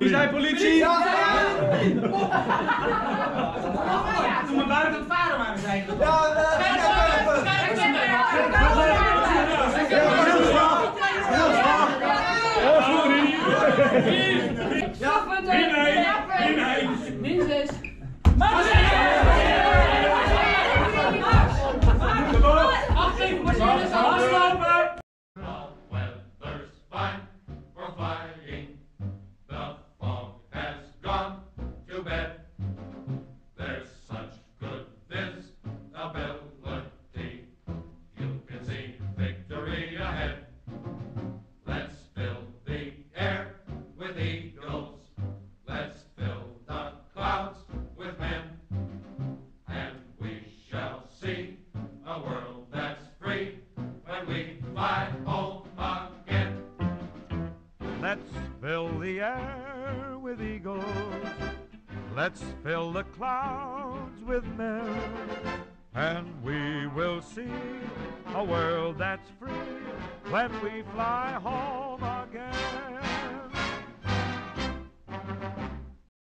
Wie zijn politie? Toen mijn waren zei. Let's fill the air with eagles. Let's fill the clouds with men. And we will see a world that's free when we fly home